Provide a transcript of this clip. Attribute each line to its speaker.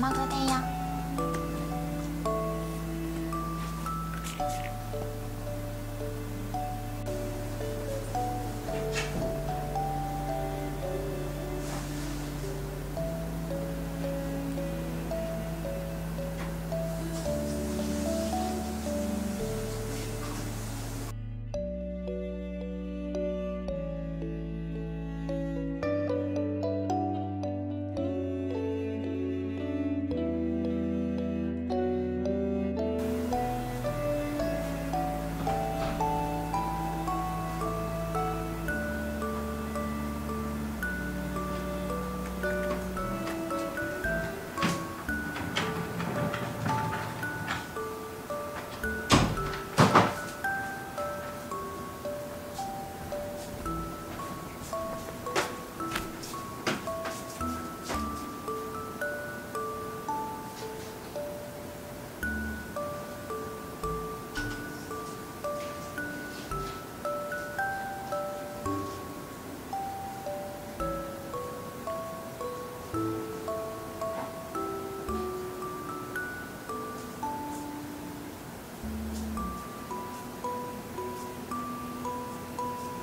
Speaker 1: 山形や